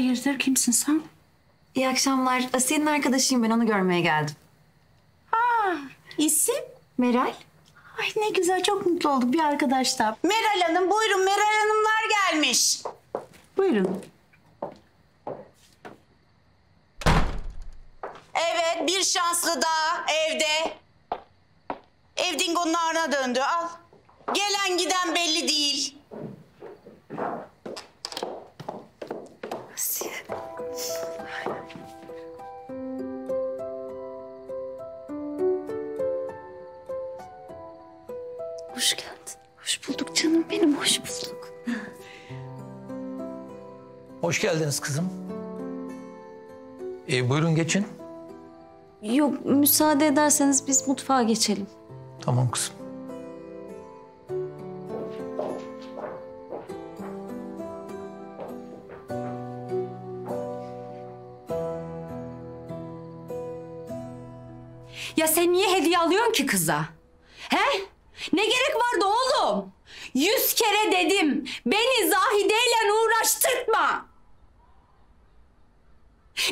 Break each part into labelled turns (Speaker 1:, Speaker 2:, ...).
Speaker 1: Hayırdır kimsin sen?
Speaker 2: İyi akşamlar. Asiye'nin arkadaşıyım ben onu görmeye geldim.
Speaker 1: İsim?
Speaker 2: Meral.
Speaker 1: Ay ne güzel çok mutlu olduk bir arkadaşlar. Meral Hanım buyurun Meral Hanımlar gelmiş. Buyurun. Evet bir şanslı daha evde. Ev dingonun ağrına döndü al. Gelen giden belli değil.
Speaker 2: Hoş geldin. Hoş bulduk canım benim, hoş bulduk.
Speaker 3: Hoş geldiniz kızım. Ee, buyurun geçin.
Speaker 2: Yok, müsaade ederseniz biz mutfağa geçelim.
Speaker 3: Tamam kızım.
Speaker 4: Ya sen niye hediye alıyorsun ki kıza? He? Ne gerek vardı oğlum? Yüz kere dedim. Beni Zahide'yle uğraştırtma.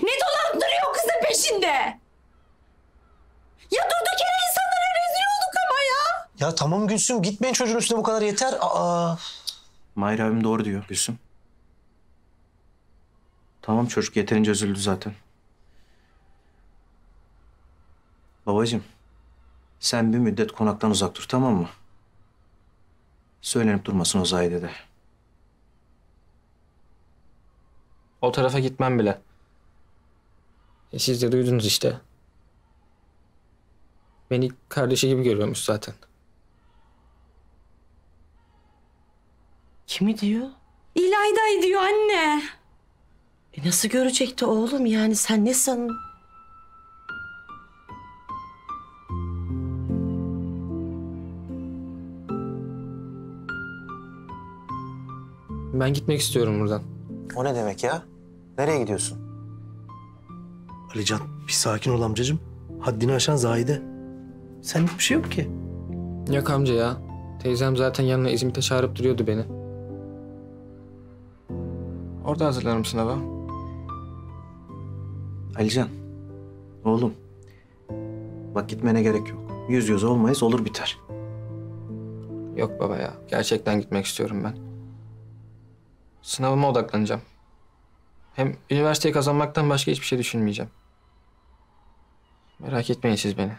Speaker 4: Ne dolandırıyor kızın peşinde? Ya durduk yere insanlara rezil olduk ama ya.
Speaker 5: Ya tamam Gülsüm gitmeyin çocuğun üstüne bu kadar yeter. Aa.
Speaker 6: Mahir abim doğru diyor Gülsüm. Tamam çocuk yeterince üzüldü zaten. Babacığım, sen bir müddet konaktan uzak dur tamam mı? Söylenip durmasın o Zahide de.
Speaker 7: O tarafa gitmem bile. E siz de duydunuz işte. Beni kardeşi gibi görüyormuş zaten.
Speaker 8: Kimi diyor?
Speaker 4: İlayda'yı diyor anne.
Speaker 8: E nasıl görecekti oğlum yani sen ne san?
Speaker 7: Ben gitmek istiyorum buradan.
Speaker 5: O ne demek ya? Nereye gidiyorsun?
Speaker 9: Alican bir sakin ol amcacığım. Haddini aşan Zahide. Senlik bir şey yok ki.
Speaker 7: Yok amca ya. Teyzem zaten yanına İzmit'e çağırıp duruyordu beni. Orada hazırlarım sınava.
Speaker 6: Alican, oğlum. Bak gitmene gerek yok. Yüz yüze olmayız olur biter.
Speaker 7: Yok baba ya. Gerçekten gitmek istiyorum ben. Sınavıma odaklanacağım. Hem üniversiteyi kazanmaktan başka hiçbir şey düşünmeyeceğim. Merak etmeyin siz beni.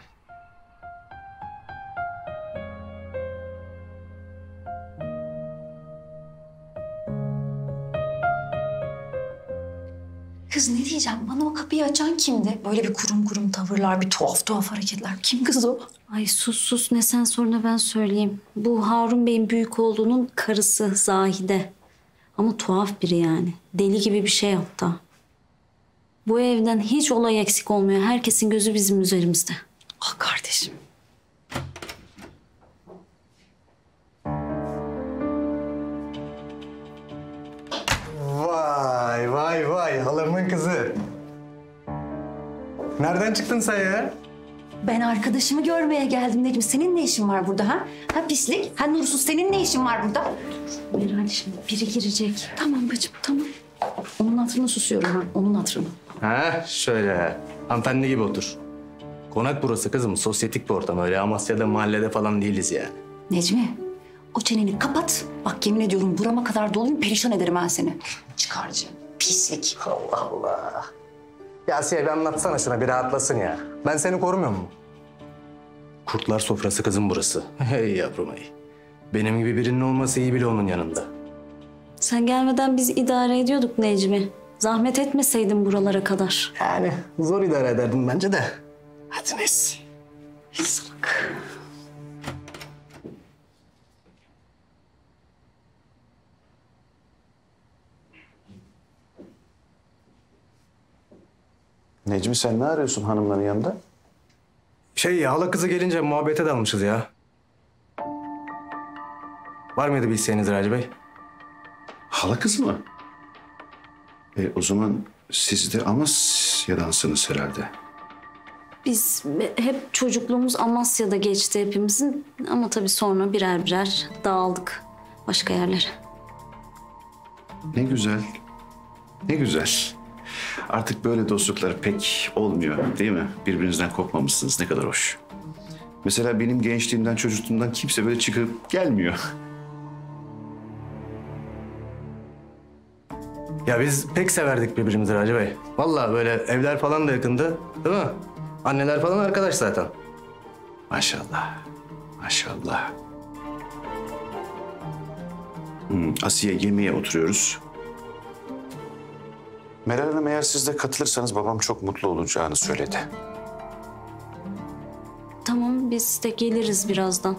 Speaker 2: Kız ne diyeceğim? Bana o kapıyı açan kimdi? Böyle bir kurum kurum tavırlar, bir tuhaf tuhaf hareketler. Kim kız o?
Speaker 10: Ay sus sus ne sen sonra ben söyleyeyim. Bu Harun Bey'in büyük oğlunun karısı Zahide. Ama tuhaf biri yani. Deli gibi bir şey hatta. Bu evden hiç olay eksik olmuyor. Herkesin gözü bizim üzerimizde.
Speaker 2: Ah kardeşim.
Speaker 11: Vay vay vay halamın kızı. Nereden çıktın sen ya?
Speaker 2: Ben arkadaşımı görmeye geldim Necmi. Senin ne işin var burada ha? Ha pislik, ha nursuz senin ne işin var burada?
Speaker 10: Meral şimdi biri girecek.
Speaker 2: Tamam bacım tamam. Onun hatırına susuyorum ben, onun hatırına.
Speaker 11: Ha şöyle hanımefendi gibi otur. Konak burası kızım, sosyetik bir ortam. Öyle Amasya'da mahallede falan değiliz ya.
Speaker 2: Necmi, o çeneni kapat. Bak yemin ediyorum burama kadar doluyum, perişan ederim ben seni. Çıkarcı, pislik.
Speaker 11: Allah Allah. Ya Asiye bir anlatsana şuna bir rahatlasın ya. Ben seni korumuyor mu? Kurtlar sofrası kızım burası. Hey yavrum hey. Benim gibi birinin olması iyi bile onun yanında.
Speaker 10: Sen gelmeden biz idare ediyorduk Necmi. Zahmet etmeseydin buralara kadar.
Speaker 11: Yani zor idare ederdim bence de. Hadi neyse.
Speaker 2: Salak.
Speaker 12: Necmi sen ne arıyorsun hanımların yanında?
Speaker 11: Şey ya hala kızı gelince muhabbete dalmışız ya. Var mıydı bir isteğiniz Raci Bey?
Speaker 12: Hala kızı mı? E, o zaman siz de Amasya'dansınız herhalde.
Speaker 10: Biz hep çocukluğumuz Amasya'da geçti hepimizin. Ama tabii sonra birer birer dağıldık başka yerlere.
Speaker 12: Ne güzel. Ne güzel. Artık böyle dostluklar pek olmuyor değil mi? Birbirinizden kopmamışsınız ne kadar hoş. Mesela benim gençliğimden, çocukluğumdan kimse böyle çıkıp gelmiyor.
Speaker 11: Ya biz pek severdik birbirimizi Raci Bey. Vallahi böyle evler falan da yakındı. Değil mi? Anneler falan arkadaş zaten.
Speaker 12: Maşallah. Maşallah. Hmm, Asiye yemeğe oturuyoruz. Meral Hanım eğer siz de katılırsanız babam çok mutlu olacağını söyledi.
Speaker 10: Tamam biz de geliriz birazdan.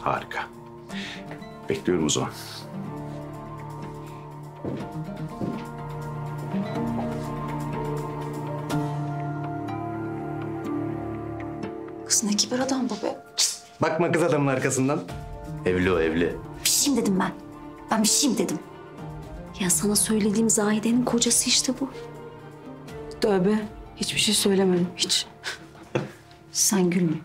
Speaker 12: Harika. Bekliyorum o zaman.
Speaker 2: Kız ne kibar adam bu be.
Speaker 11: Bakma kız adamın arkasından. Evli o evli.
Speaker 2: Bir şeyim dedim ben. Ben bir şeyim dedim.
Speaker 10: Ya sana söylediğim Zahide'nin kocası işte bu.
Speaker 2: Tövbe. Hiçbir şey söylemedim hiç. Sen gülme.